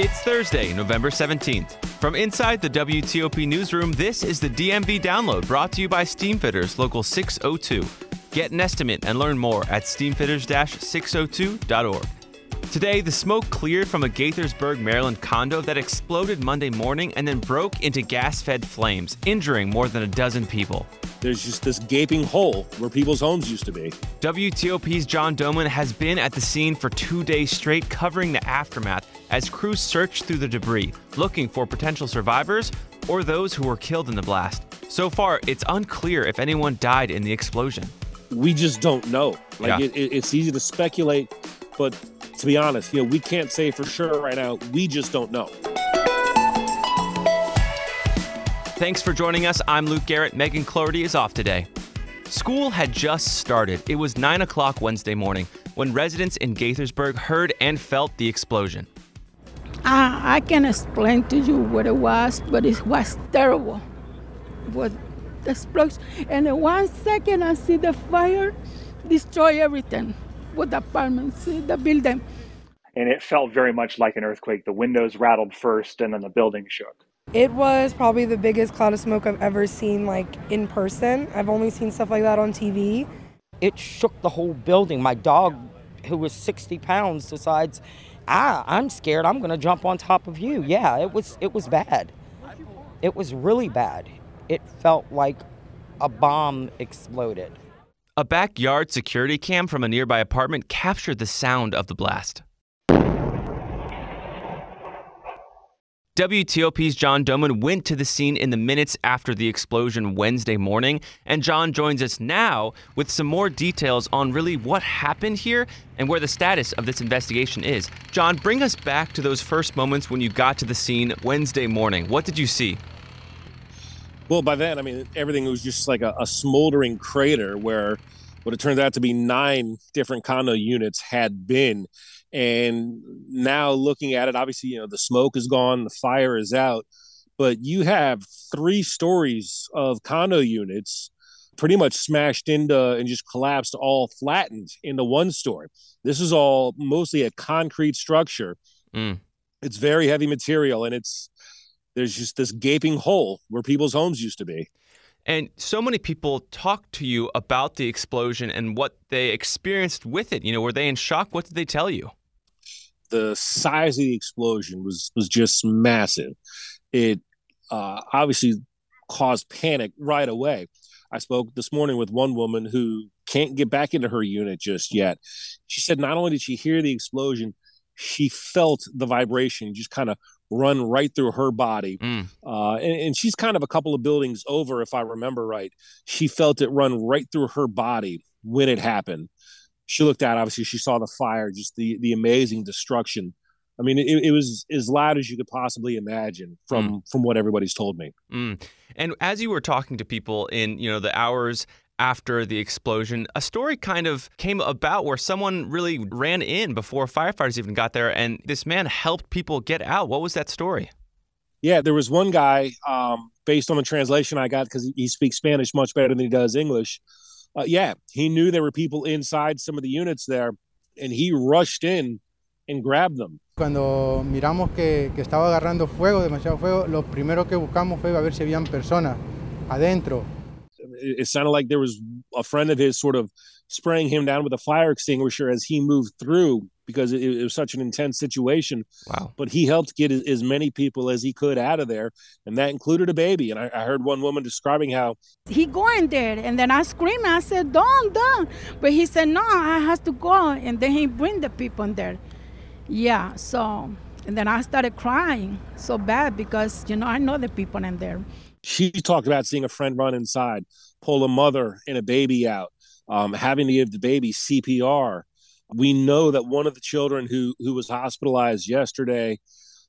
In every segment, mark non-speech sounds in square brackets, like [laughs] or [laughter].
It's Thursday, November 17th. From inside the WTOP newsroom, this is the DMV download brought to you by Steamfitters Local 602. Get an estimate and learn more at steamfitters-602.org. Today, the smoke cleared from a Gaithersburg, Maryland condo that exploded Monday morning and then broke into gas fed flames, injuring more than a dozen people. There's just this gaping hole where people's homes used to be. WTOP's John Domen has been at the scene for two days straight, covering the aftermath as crews search through the debris, looking for potential survivors or those who were killed in the blast. So far, it's unclear if anyone died in the explosion. We just don't know. Like Yeah. it, it- it's easy to speculate, but to be honest, you know, we can't say for sure right now. We just don't know. Thanks for joining us. I'm Luke Garrett. Megan Cloherty is off today. School had just started. It was 9 o'clock Wednesday morning when residents in Gaithersburg heard and felt the explosion. I, I can explain to you what it was, but it was terrible. It was the explosion. And in one second, I see the fire destroy everything with the apartments, the building. and it felt very much like an earthquake. The windows rattled first, and then the building shook. It was probably the biggest cloud of smoke I've ever seen, like in person. I've only seen stuff like that on TV. it shook the whole building. My dog, who was 60 pounds, decides, ah, I'm scared. I'm going to jump on top of you. Yeah, it was it was bad. It was really bad. It felt like a bomb exploded. A backyard security cam from a nearby apartment captured the sound of the blast. WTOP's John Domen went to the scene in the minutes after the explosion Wednesday morning, and John joins us now with some more details on really what happened here and where the status of this investigation is. John, bring us back to those first moments when you got to the scene Wednesday morning. What did you see? Well, by then, I mean, everything was just like a, a smoldering crater where what it turned out to be nine different condo units had been. And now looking at it, obviously, you know, the smoke is gone, the fire is out, but you have three stories of condo units pretty much smashed into and just collapsed, all flattened into one story. This is all mostly a concrete structure. Mm. It's very heavy material and it's, there's just this gaping hole where people's homes used to be. And so many people talked to you about the explosion and what they experienced with it. You know, were they in shock? What did they tell you? the size of the explosion was was just massive. It uh, obviously caused panic right away. I spoke this morning with one woman who can't get back into her unit just yet. She said not only did she hear the explosion, she felt the vibration just kind of run right through her body. Mm. Uh, and, and she's kind of a couple of buildings over, if I remember right. She felt it run right through her body when it happened she looked out obviously she saw the fire just the the amazing destruction i mean it, it was as loud as you could possibly imagine from from what everybody's told me Mm. And as you were talking to people in, you know, the hours after the explosion, a story kind of came about where someone really ran in before firefighters even got there, and this man helped people get out. What was that story? yeah there was one guy um, based on the translation i got because he, he speaks spanish much better than he does english uh, yeah he knew there were people inside some of the units there and he rushed in and grabbed them Cuando miramos que, que estaba agarrando fuego, demasiado fuego, lo primero que buscamos fue a ver si habían personas adentro. It, it sounded like there was a friend of his sort of spraying him down with a fire extinguisher as he moved through because it, it was such an intense situation Wow. but he helped get as, as many people as he could out of there and that included a baby and I, I heard one woman describing how He going there, and then I screamed. I said, "Don't, don't!" But he said, "No, I have to go." And then he bring the people in there. Yeah. So, and then I started crying so bad because you know I know the people in there. She talked about seeing a friend run inside pull a mother and a baby out um, having to give the baby cpr we know that one of the children who who was hospitalized yesterday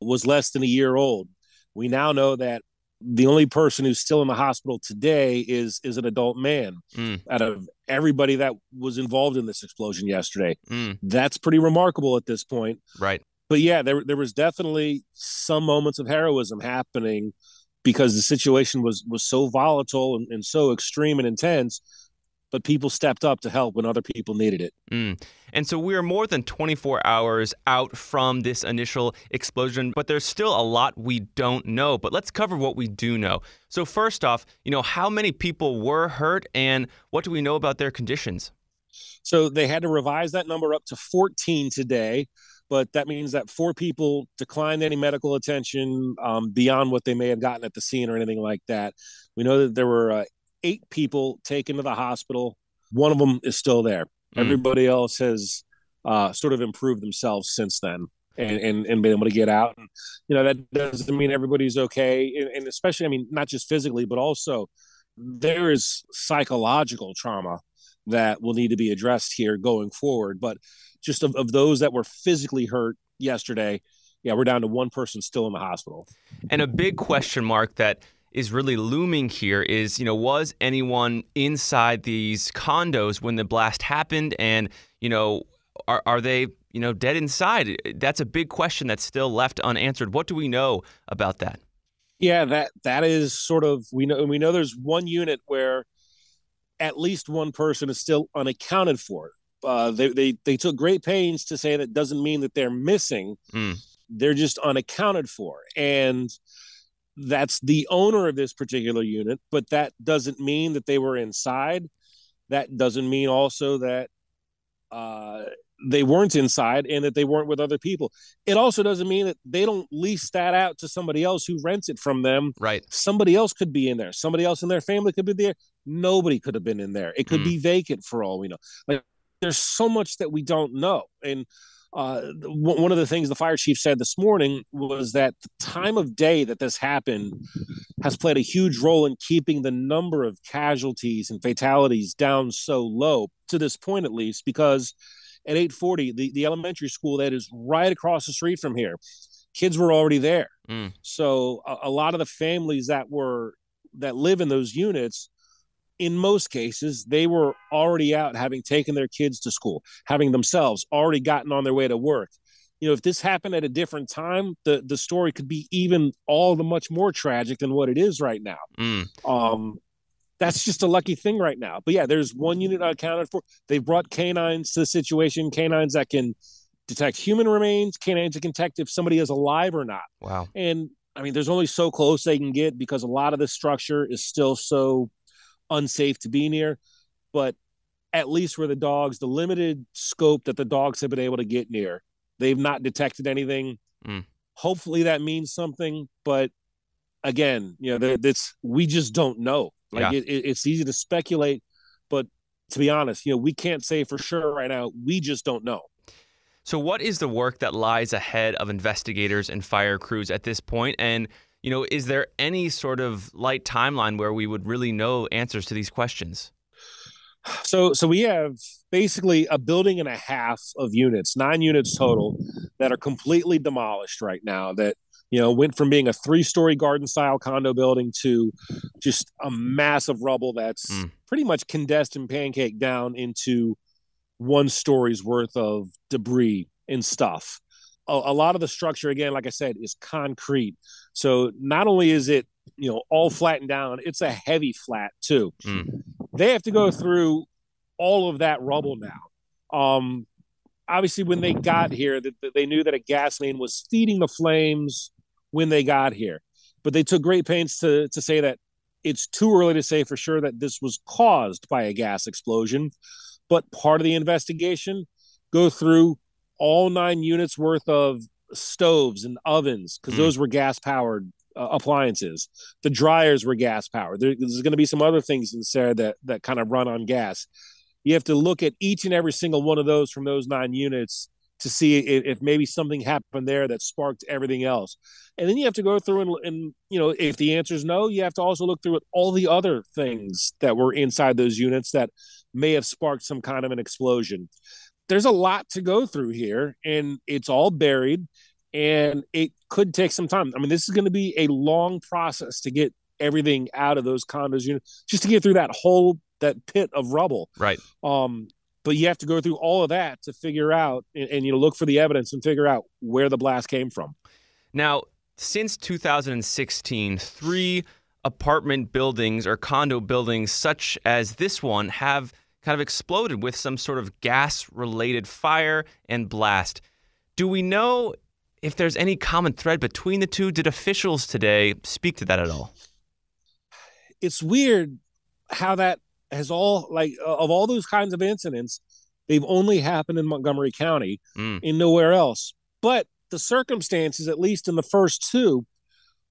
was less than a year old we now know that the only person who's still in the hospital today is is an adult man Mm. out of everybody that was involved in this explosion yesterday Mm. that's pretty remarkable at this point Right. but yeah, there there was definitely some moments of heroism happening because the situation was was so volatile and, and so extreme and intense. but people stepped up to help when other people needed it. Mm. And so we are more than 24 hours out from this initial explosion, but there's still a lot we don't know. But let's cover what we do know. So, first off, you know, how many people were hurt and what do we know about their conditions? So, they had to revise that number up to 14 today but that means that four people declined any medical attention um, beyond what they may have gotten at the scene or anything like that. We know that there were uh, eight people taken to the hospital. One of them is still there. Mm. Everybody else has uh, sort of improved themselves since then. And, and, and been able to get out. And, you know, that doesn't mean everybody's okay. And, and especially, I mean, not just physically, but also there is psychological trauma that will need to be addressed here going forward. But just of, of those that were physically hurt yesterday, yeah, we're down to one person still in the hospital. And a big question mark that is really looming here is, you know, was anyone inside these condos when the blast happened? And, you know, are, are they, you know, dead inside? That's a big question that's still left unanswered. What do we know about that? Yeah, that that is sort of we know we know there's one unit where at least one person is still unaccounted for. Uh, they, they they took great pains to say that doesn't mean that they're missing. Mm. They're just unaccounted for, and that's the owner of this particular unit, but that doesn't mean that they were inside. That doesn't mean also that uh, they weren't inside and that they weren't with other people. It also doesn't mean that they don't lease that out to somebody else who rents it from them. Right. Somebody else could be in there. Somebody else in their family could be there. Nobody could have been in there. It could mm. be vacant for all we know. Like there's so much that we don't know. And uh, one of the things the fire chief said this morning was that the time of day that this happened has played a huge role in keeping the number of casualties and fatalities down so low to this point, at least, because at 840, the, the elementary school that is right across the street from here, kids were already there. Mm. So a, a lot of the families that were that live in those units in most cases, they were already out having taken their kids to school, having themselves already gotten on their way to work. You know, if this happened at a different time, the the story could be even all the much more tragic than what it is right now. Mm. Um, that's just a lucky thing right now. But yeah, there's one unit accounted for. They've brought canines to the situation, canines that can detect human remains, canines that can detect if somebody is alive or not. Wow. And I mean, there's only so close they can get because a lot of the structure is still so unsafe to be near, but at least where the dogs, the limited scope that the dogs have been able to get near, they've not detected anything. Mm. Hopefully that means something, but again, you know, that's we just don't know. Like yeah. it, it's easy to speculate, but to be honest, you know, we can't say for sure right now. We just don't know. So, what is the work that lies ahead of investigators and fire crews at this point? And you know, is there any sort of light timeline where we would really know answers to these questions? So, so we have basically a building and a half of units, nine units total, that are completely demolished right now. That you know went from being a three-story garden-style condo building to just a massive rubble that's mm. pretty much condensed and pancake down into one story's worth of debris and stuff a, a lot of the structure again like i said is concrete so not only is it you know all flattened down it's a heavy flat too mm. they have to go through all of that rubble now um obviously when they got here that they knew that a gas main was feeding the flames when they got here but they took great pains to to say that it's too early to say for sure that this was caused by a gas explosion but part of the investigation go through all nine units worth of stoves and ovens because mm. those were gas powered uh, appliances. The dryers were gas powered. There, there's going to be some other things in there that that kind of run on gas. You have to look at each and every single one of those from those nine units to see if, maybe something happened there that sparked everything else. And then you have to go through and, and you know if the answer is no, you have to also look through at all the other things that were inside those units that may have sparked some kind of an explosion there's a lot to go through here and it's all buried and it could take some time. I mean, this is going to be a long process to get everything out of those condos units just to get through that whole that pit of rubble. Right. Um but you have to go through all of that to figure out and, and you know look for the evidence and figure out where the blast came from. Now, since 2016, three apartment buildings or condo buildings such as this one have kind of exploded with some sort of gas related fire and blast. Do we know if there's any common thread between the two? Did officials today speak to that at all? It's weird how that has all like of all those kinds of incidents, they've only happened in Montgomery County Mm. and nowhere else. But the circumstances, at least in the first two,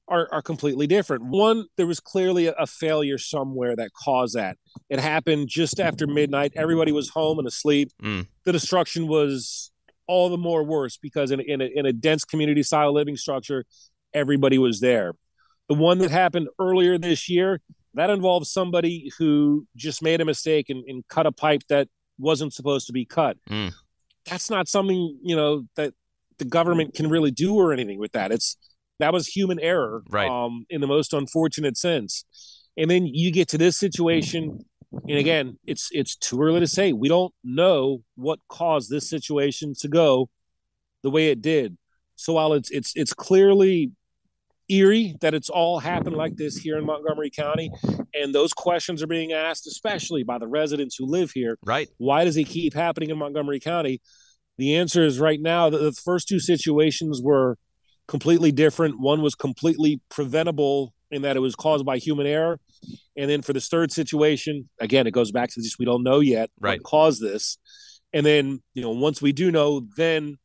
are, are completely different. One, there was clearly a, a failure somewhere that caused that. It happened just after midnight. Everybody was home and asleep. Mm. The destruction was all the more worse because in, in, a, in a dense community style living structure, everybody was there. The one that happened earlier this year, that involves somebody who just made a mistake and, and cut a pipe that wasn't supposed to be cut. Mm. That's not something, you know, that the government can really do or anything with that. It's that was human error, Right. um, in the most unfortunate sense. And then you get to this situation, and again, it's it's too early to say. We don't know what caused this situation to go the way it did. So while it's it's it's clearly eerie that it's all happened like this here in Montgomery County, and those questions are being asked, especially by the residents who live here. Right. Why does it keep happening in Montgomery County? The answer is right now that the first two situations were completely different. One was completely preventable in that it was caused by human error. And then for this third situation, again, it goes back to just we don't know yet Right. what caused this. And then, you know, once we do know, then,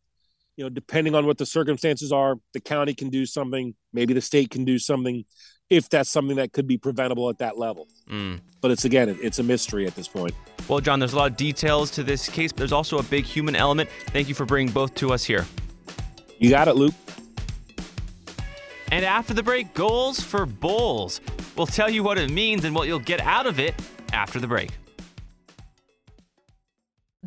you know, depending on what the circumstances are, the county can do something, maybe the state can do something if that's something that could be preventable at that level. Mm. But it's again, it's a mystery at this point. Well, John, there's a lot of details to this case. But there's also a big human element. Thank you for bringing both to us here. You got it, Luke. And after the break, goals for bowls. We'll tell you what it means and what you'll get out of it after the break.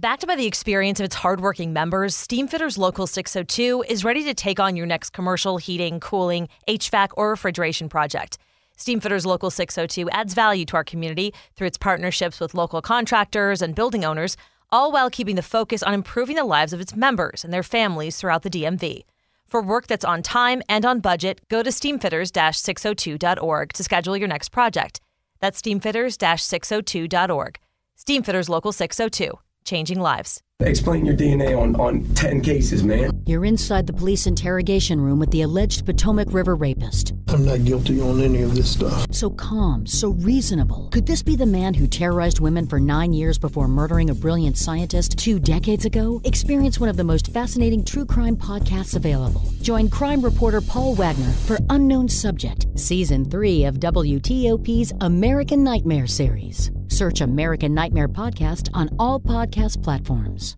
Backed by the experience of its hardworking members, Steamfitters Local 602 is ready to take on your next commercial heating, cooling, HVAC, or refrigeration project. Steamfitters Local 602 adds value to our community through its partnerships with local contractors and building owners, all while keeping the focus on improving the lives of its members and their families throughout the DMV. For work that's on time and on budget, go to steamfitters-602.org to schedule your next project. That's steamfitters-602.org. Steamfitters Local 602, changing lives. Explain your DNA on, on 10 cases, man. You're inside the police interrogation room with the alleged Potomac River rapist. I'm not guilty on any of this stuff. So calm, so reasonable. Could this be the man who terrorized women for nine years before murdering a brilliant scientist two decades ago? Experience one of the most fascinating true crime podcasts available. Join crime reporter Paul Wagner for Unknown Subject, Season 3 of WTOP's American Nightmare series. Search American Nightmare Podcast on all podcast platforms.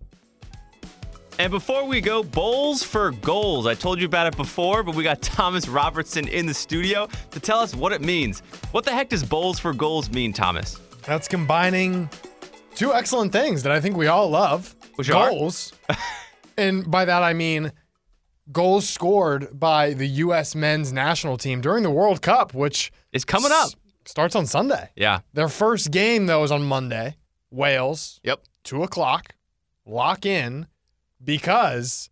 And before we go, bowls for goals. I told you about it before, but we got Thomas Robertson in the studio to tell us what it means. What the heck does bowls for goals mean, Thomas? That's combining two excellent things that I think we all love. Which goals. [laughs] and by that I mean goals scored by the US men's national team during the World Cup, which is coming up. Starts on Sunday. Yeah. Their first game though is on Monday. Wales. Yep. Two o'clock. Lock in because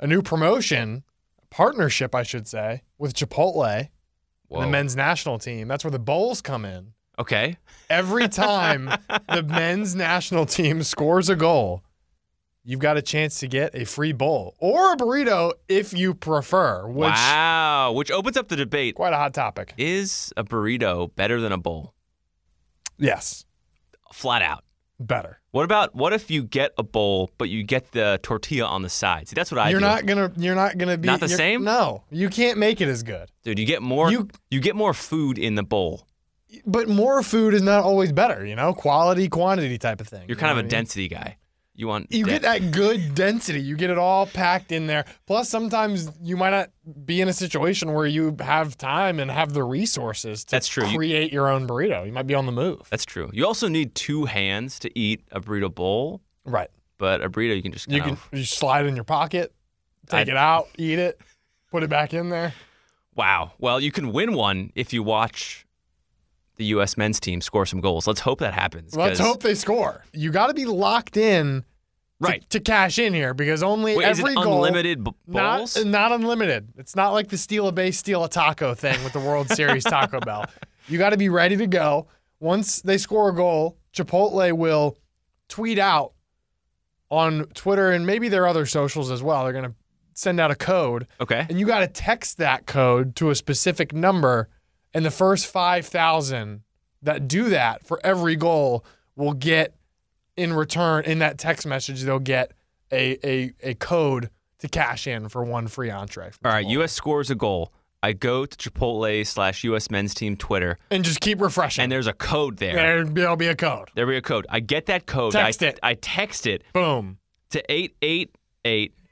a new promotion, partnership, I should say, with Chipotle, the men's national team. That's where the bowls come in. Okay. Every time [laughs] the men's national team scores a goal, you've got a chance to get a free bowl or a burrito if you prefer, which wow. Which opens up the debate. quite a hot topic. Is a burrito better than a bowl? Yes, Flat out. better. What about what if you get a bowl, but you get the tortilla on the side? See, that's what I you're do. not gonna you're not gonna be Not the same? No, you can't make it as good. Dude, you get more You- you get more food in the bowl. But more food is not always better, you know, quality, quantity type of thing. You're you kind know of a mean? density guy. You want You get that good density. You get it all packed in there. Plus, sometimes you might not be in a situation where you have time and have the resources to That's true. Create your own burrito. You might be on the move. That's true. You also need two hands to eat a burrito bowl, Right. but a burrito you can just You can of you slide it in your pocket, take I'd- it out, eat it, put it back in there. Wow. Well, you can win one if you watch the U.S. men's team score some goals. Let's hope that happens. Let's hope they score. You got to be locked in Right. to, cash in here because only Wait, every goal unlimited b-? Not, not unlimited. It's not like the steal a base, steal a taco thing with the World [laughs] Series Taco Bell. You got to be ready to go. Once they score a goal, Chipotle will tweet out on Twitter and maybe their other socials as well. They're going to send out a code. Okay. And you got to text that code to a specific number. And the first 5,000 that do that for every goal will get in return, in that text message, they'll get a, a, a code to cash in for one free entree. All right, U.S. scores a goal. I go to Chipotle slash U.S. men's team Twitter. And just keep refreshing. And there's a code there. There, there'll be a code. There'll be a code. I get that code. Text I, it. I text it. Boom. To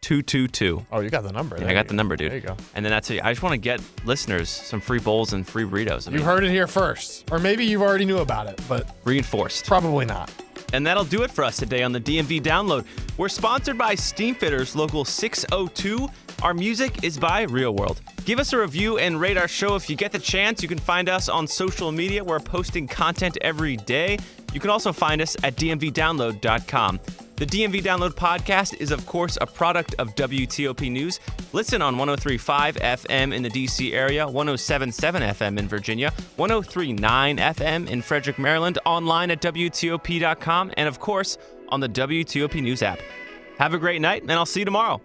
888-222. Oh, you got the number. Yeah, I got the number, dude. There you go. And then that's it. I just want to get listeners some free bowls and free burritos. I You heard it here first. Or maybe you already knew about it, but reinforced. probably not. And that'll do it for us today on the DMV Download. We're sponsored by Steamfitters Local 602. Our music is by Real World. Give us a review and rate our show if you get the chance. You can find us on social media. We're posting content every day. You can also find us at dmvdownload.com. The DMV Download podcast is, of course, a product of WTOP News. Listen on 1035 FM in the DC area, 1077 FM in Virginia, 1039 FM in Frederick, Maryland, online at WTOP.com, and, of course, on the WTOP News app. Have a great night, and I'll see you tomorrow.